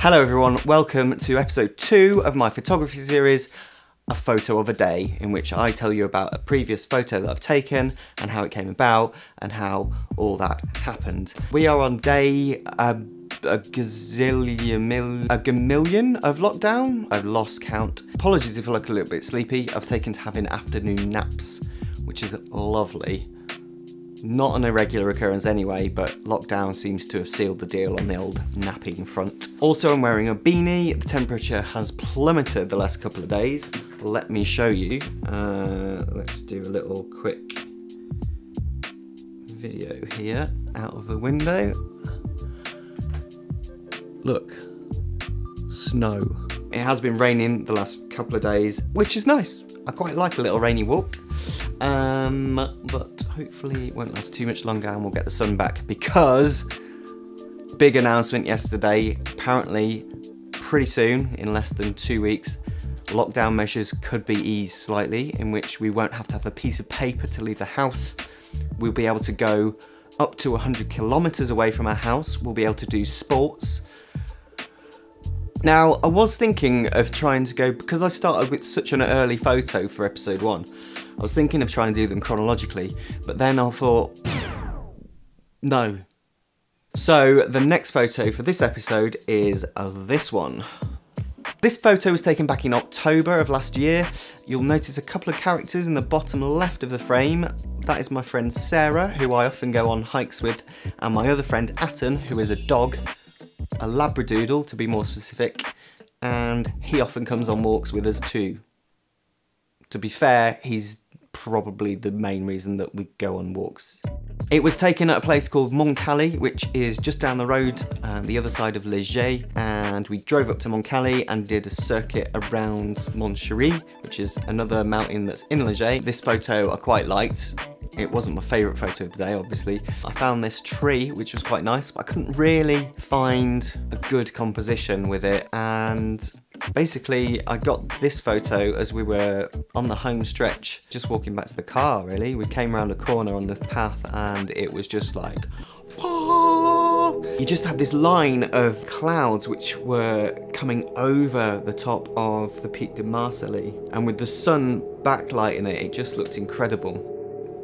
Hello everyone, welcome to episode two of my photography series, A Photo of a Day, in which I tell you about a previous photo that I've taken and how it came about and how all that happened. We are on day uh, a gazillion, mil, a gamillion of lockdown. I've lost count. Apologies if I look a little bit sleepy. I've taken to having afternoon naps, which is lovely. Not an irregular occurrence anyway, but lockdown seems to have sealed the deal on the old napping front. Also, I'm wearing a beanie. The temperature has plummeted the last couple of days. Let me show you. Uh, let's do a little quick video here out of the window. Look, snow. It has been raining the last couple of days, which is nice. I quite like a little rainy walk. Um, but hopefully it won't last too much longer and we'll get the sun back because big announcement yesterday. Apparently, pretty soon, in less than two weeks, lockdown measures could be eased slightly, in which we won't have to have a piece of paper to leave the house. We'll be able to go up to 100 kilometers away from our house. We'll be able to do sports. Now, I was thinking of trying to go, because I started with such an early photo for episode one, I was thinking of trying to do them chronologically, but then I thought, no. So the next photo for this episode is this one. This photo was taken back in October of last year. You'll notice a couple of characters in the bottom left of the frame. That is my friend Sarah, who I often go on hikes with, and my other friend Atten, who is a dog, a Labradoodle to be more specific, and he often comes on walks with us too. To be fair, he's probably the main reason that we go on walks. It was taken at a place called Mont Caly, which is just down the road, uh, the other side of Les Gets, and we drove up to Mont Caly and did a circuit around Mont Chéry, which is another mountain that's in Les Gets. This photo I quite liked. It wasn't my favourite photo of the day, obviously. I found this tree, which was quite nice, but I couldn't really find a good composition with it, and Basically, I got this photo as we were on the home stretch, just walking back to the car, really. We came around a corner on the path and it was just like, you just had this line of clouds which were coming over the top of the Pic de Marcelly. And with the sun backlighting it, it just looked incredible.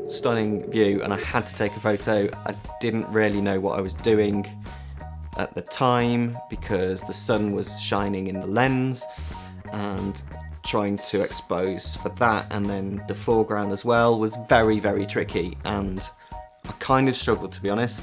Stunning view, and I had to take a photo. I didn't really know what I was doing at the time because the sun was shining in the lens and trying to expose for that and then the foreground as well was very very tricky and I kind of struggled to be honest.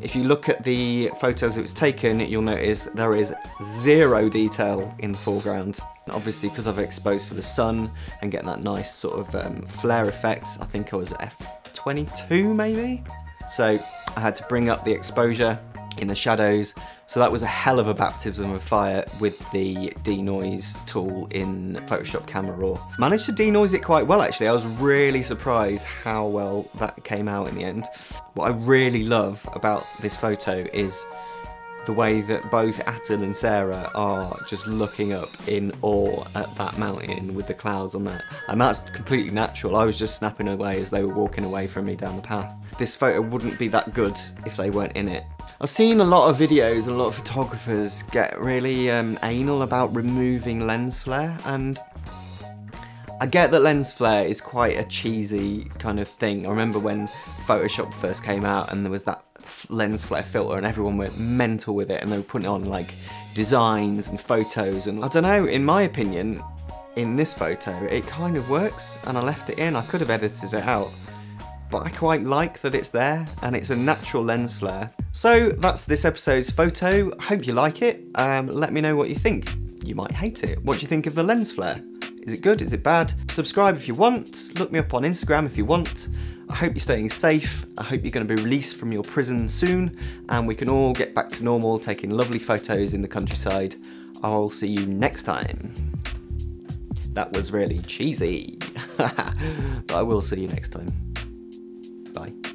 If you look at the photos it was taken you'll notice there is zero detail in the foreground. Obviously because I've exposed for the sun and getting that nice sort of um, flare effect I think I was f22 maybe. So I had to bring up the exposure in the shadows. So that was a hell of a baptism of fire with the denoise tool in Photoshop Camera Raw. Managed to denoise it quite well actually. I was really surprised how well that came out in the end. What I really love about this photo is the way that both Atten and Sarah are just looking up in awe at that mountain with the clouds on that. And that's completely natural. I was just snapping away as they were walking away from me down the path. This photo wouldn't be that good if they weren't in it. I've seen a lot of videos and a lot of photographers get really um, anal about removing lens flare and I get that lens flare is quite a cheesy kind of thing. I remember when Photoshop first came out and there was that lens flare filter and everyone went mental with it and they were putting on like designs and photos and I don't know, in my opinion, in this photo, it kind of works and I left it in. I could have edited it out but I quite like that it's there and it's a natural lens flare. So that's this episode's photo. Hope you like it. Um, let me know what you think. You might hate it. What do you think of the lens flare? Is it good? Is it bad? Subscribe if you want. Look me up on Instagram if you want. I hope you're staying safe. I hope you're going to be released from your prison soon and we can all get back to normal taking lovely photos in the countryside. I'll see you next time. That was really cheesy. but I will see you next time. Bye.